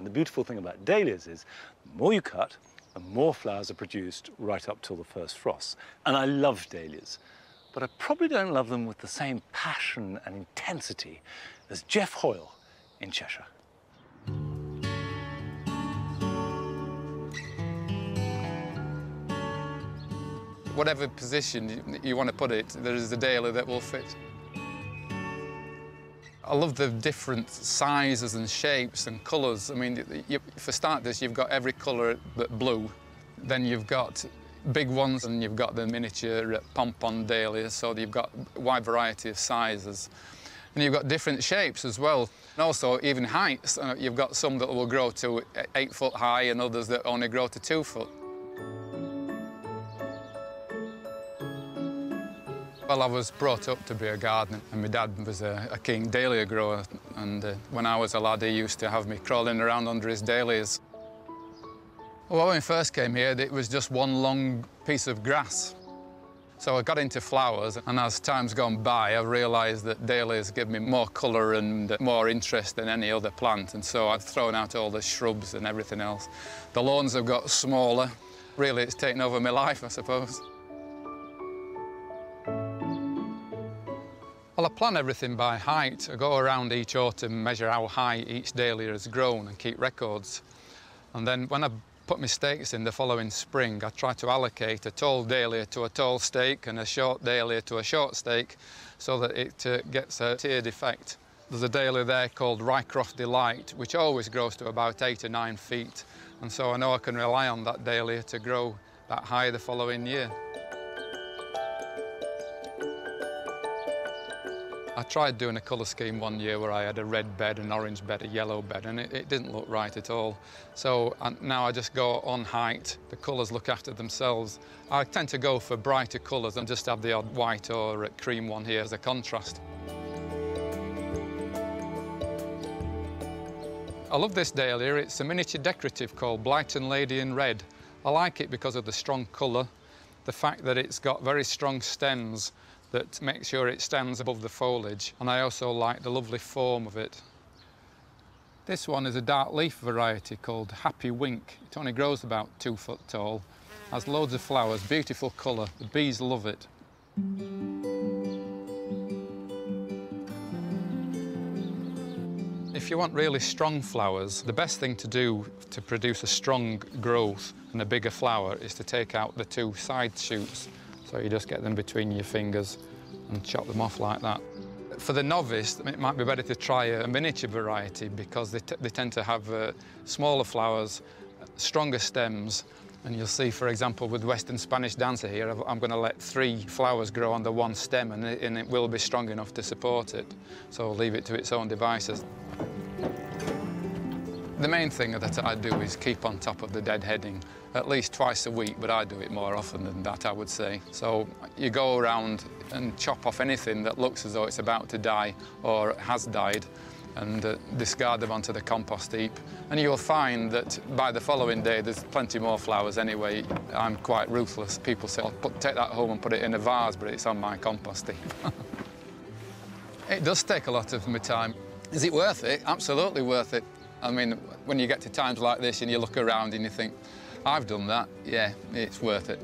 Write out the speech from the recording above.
And the beautiful thing about dahlias is the more you cut, the more flowers are produced right up till the first frost. And I love dahlias, but I probably don't love them with the same passion and intensity as Geoff Hoyle in Cheshire. Whatever position you want to put it, there is a dahlia that will fit. I love the different sizes and shapes and colours. I mean, you, for starters, you've got every colour but blue. Then you've got big ones and you've got the miniature pompon dahlia, so you've got a wide variety of sizes. And you've got different shapes as well. And also even heights. Uh, you've got some that will grow to eight foot high and others that only grow to two foot. Well, I was brought up to be a gardener, and my dad was a, a king dahlia grower, and uh, when I was a lad, he used to have me crawling around under his dahlias. Well, when we first came here, it was just one long piece of grass. So I got into flowers, and as time's gone by, I've realised that dahlias give me more colour and more interest than any other plant, and so I've thrown out all the shrubs and everything else. The lawns have got smaller. Really, it's taken over my life, I suppose. Well, I plan everything by height. I go around each autumn, measure how high each dahlia has grown and keep records. And then when I put my stakes in the following spring, I try to allocate a tall dahlia to a tall stake and a short dahlia to a short stake so that it uh, gets a tiered effect. There's a dahlia there called Rycroft Delight, which always grows to about eight or nine feet. And so I know I can rely on that dahlia to grow that high the following year. I tried doing a colour scheme one year where I had a red bed, an orange bed, a yellow bed, and it, it didn't look right at all. So now I just go on height. The colours look after themselves. I tend to go for brighter colours and just have the odd white or cream one here as a contrast. I love this dahlia. It's a miniature decorative called Blyton Lady in Red. I like it because of the strong colour, the fact that it's got very strong stems that makes sure it stands above the foliage. And I also like the lovely form of it. This one is a dark leaf variety called Happy Wink. It only grows about two foot tall, has loads of flowers, beautiful colour. The bees love it. If you want really strong flowers, the best thing to do to produce a strong growth and a bigger flower is to take out the two side shoots so you just get them between your fingers and chop them off like that. For the novice, it might be better to try a miniature variety because they, they tend to have uh, smaller flowers, stronger stems, and you'll see, for example, with Western Spanish Dancer here, I'm going to let three flowers grow under one stem and it, and it will be strong enough to support it. So I'll leave it to its own devices. The main thing that I do is keep on top of the deadheading at least twice a week, but I do it more often than that, I would say. So you go around and chop off anything that looks as though it's about to die or has died and uh, discard them onto the compost heap. And you'll find that by the following day, there's plenty more flowers anyway. I'm quite ruthless. People say, I'll put, take that home and put it in a vase, but it's on my compost heap. it does take a lot of my time. Is it worth it? Absolutely worth it. I mean, when you get to times like this and you look around and you think, I've done that, yeah, it's worth it.